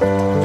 嗯。